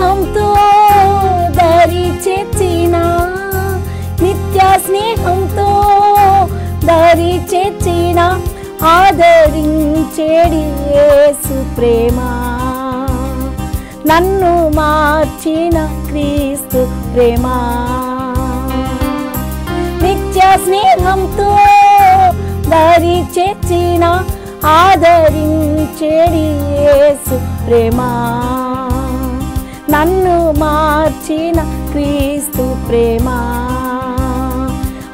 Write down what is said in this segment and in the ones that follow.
స్నేహంతో దారి చేర్చిన నిత్య స్నేహంతో దారి చేర్చిన ఆదరించేడి యేసు ప్రేమ. నన్ను మార్చిన క్రీస్తు ప్రేమ. నిత్య స్నేహంతో దారి చేర్చిన ఆదరించేడి యేసు ప్రేమ. నన్ను మార్చిన క్రీస్తు ప్రేమ.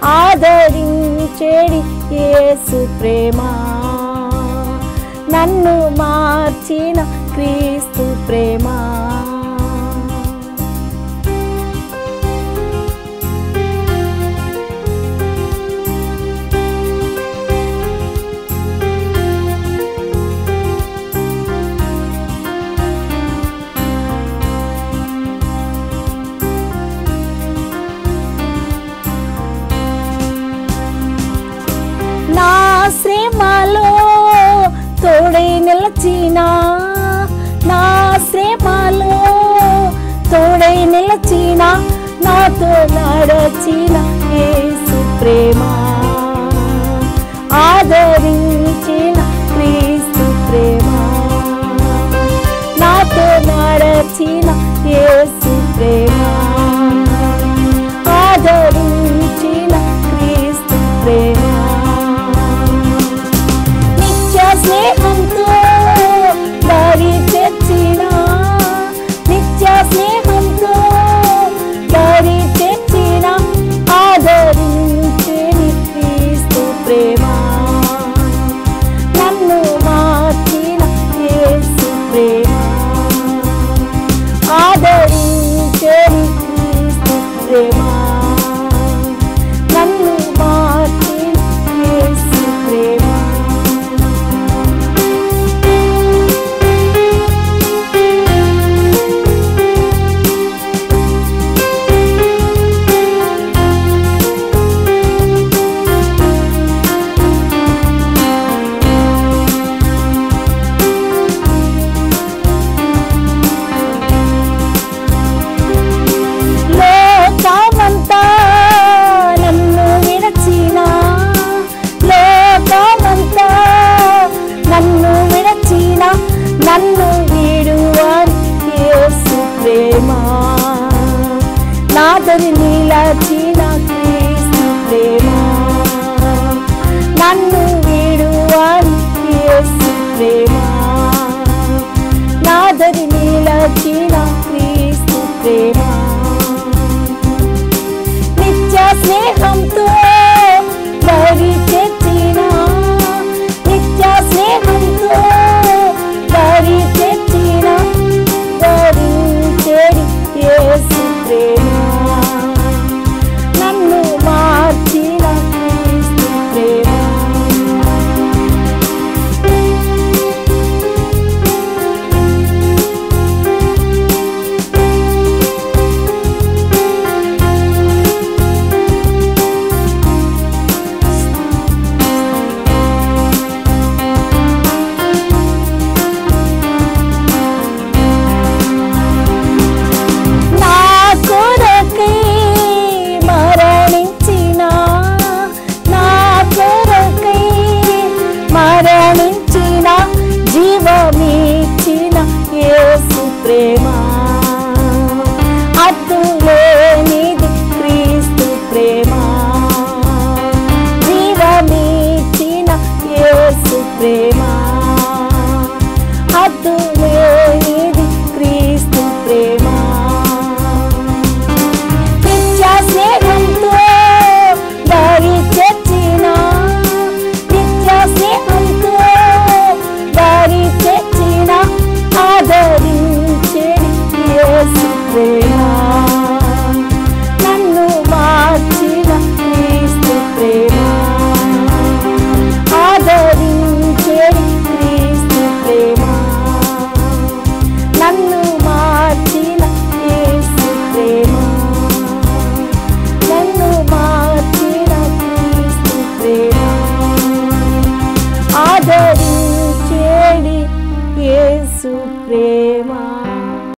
ఆదరించేడి యేసు ప్రేమ. నన్ను మార్చిన క్రీ నిలచిన నా శ్రమలో తోడై నిలచిన నాతో నడచిన యేసు ప్రేమ. ఆదరించిన ఆదరి నిలచిన క్రీస్తు ప్రేమ. నన్ను వీడు యేసు ప్రేమ. నాదరి నిలచిన ప్రేమ అతులేనిది